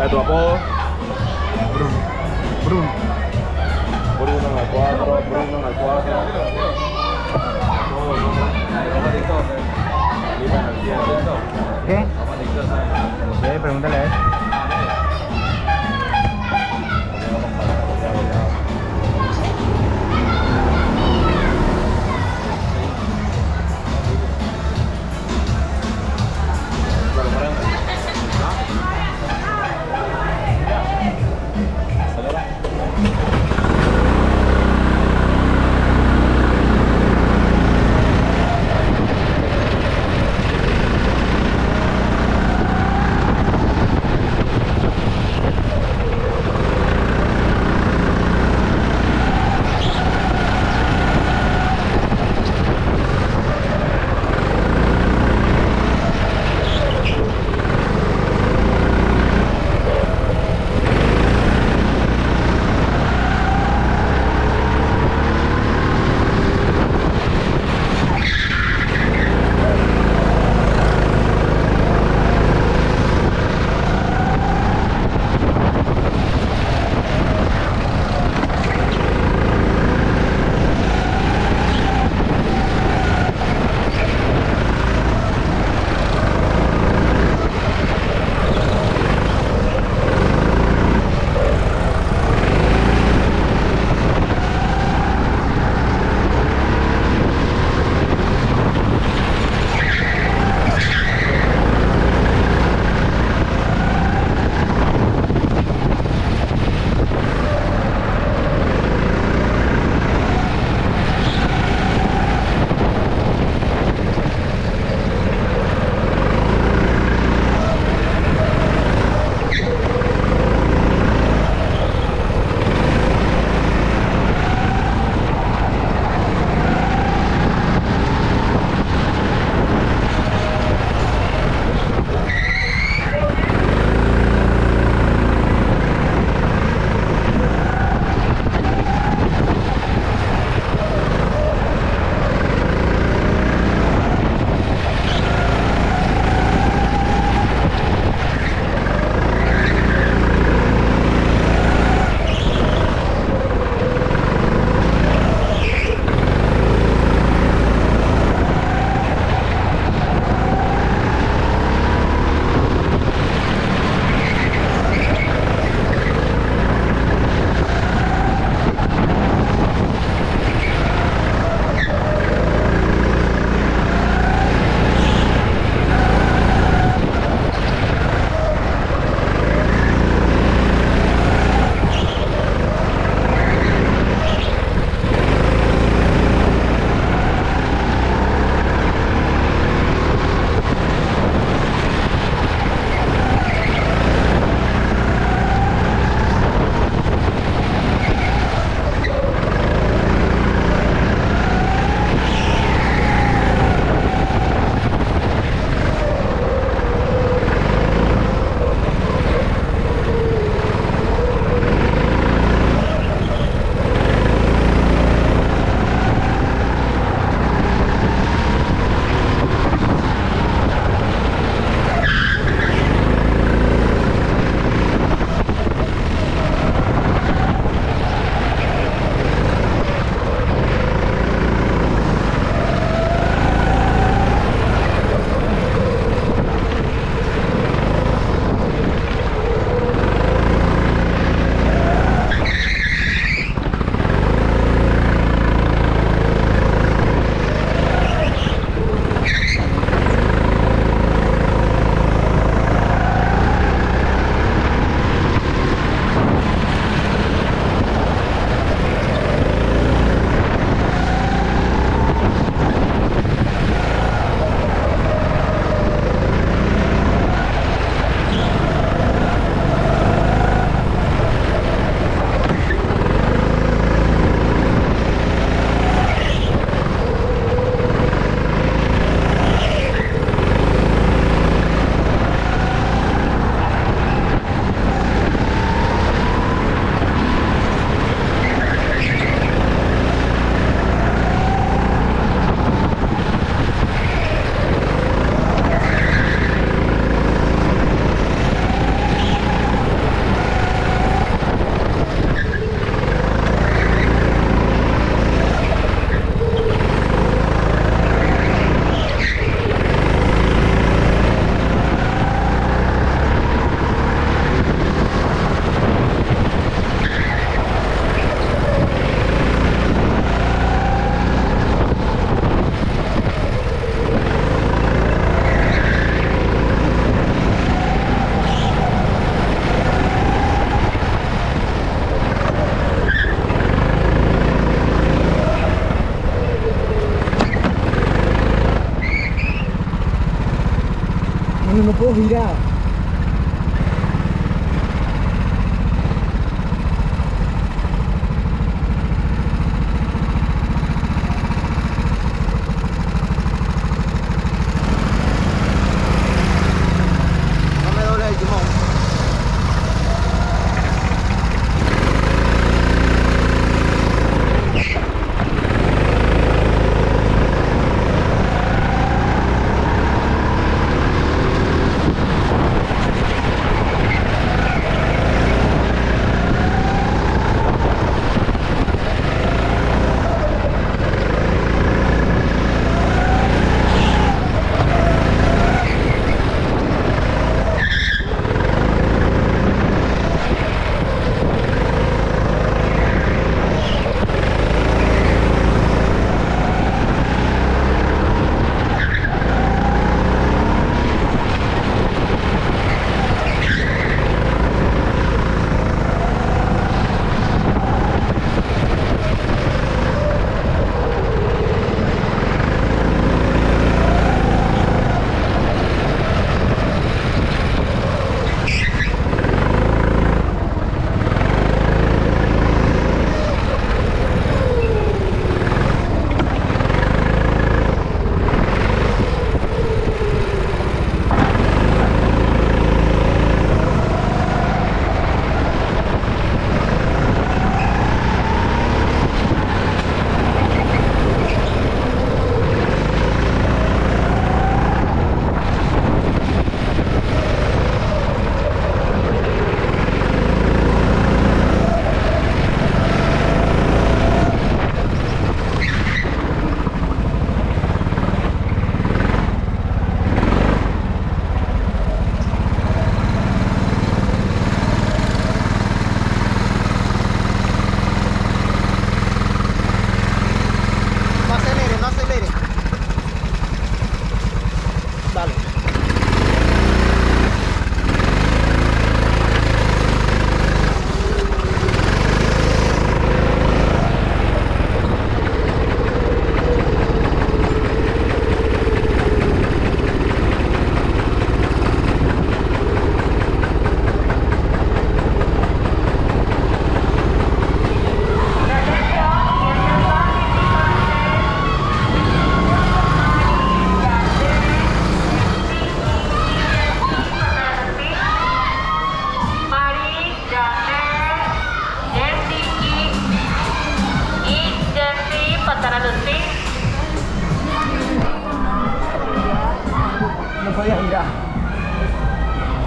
Pedro Apol. Brum. Brum. Bruno en el 4, Bruno en el 4. Todo el mundo. Felipe en el 7. ¿Qué? No sé, pregúntale a él.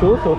Tudo.